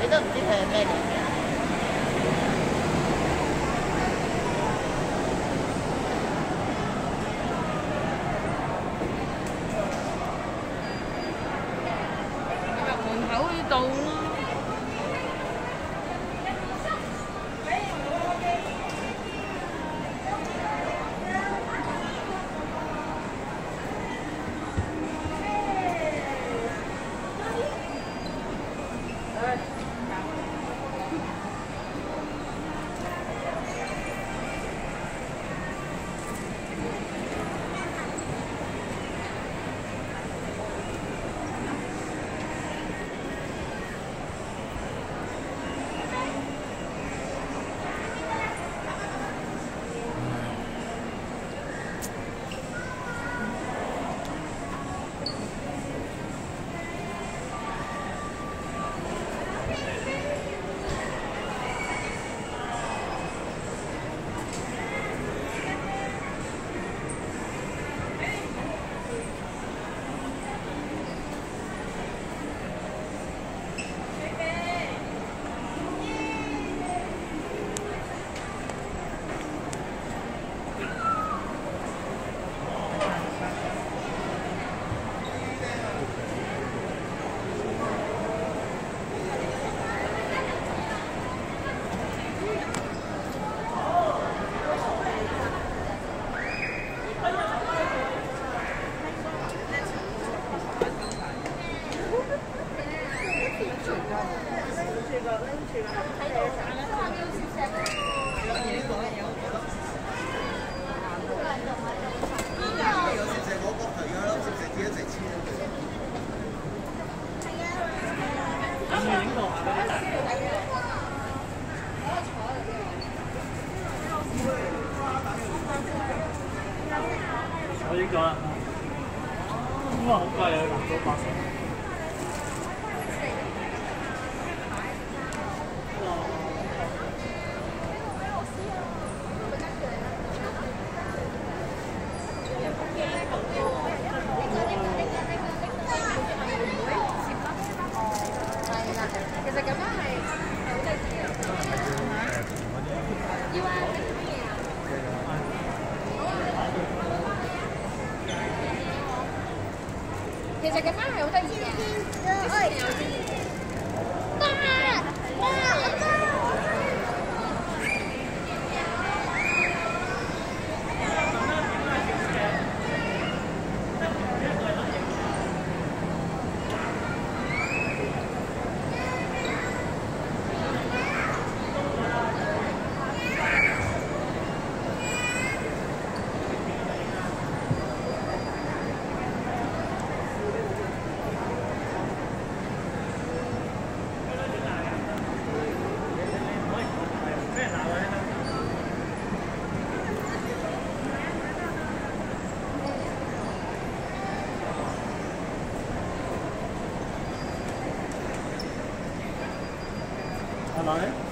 你都唔知佢係咩嚟。到咯。All right. 我应该。哇，好贵啊，六百。在干嘛呀？我在演。बनाना है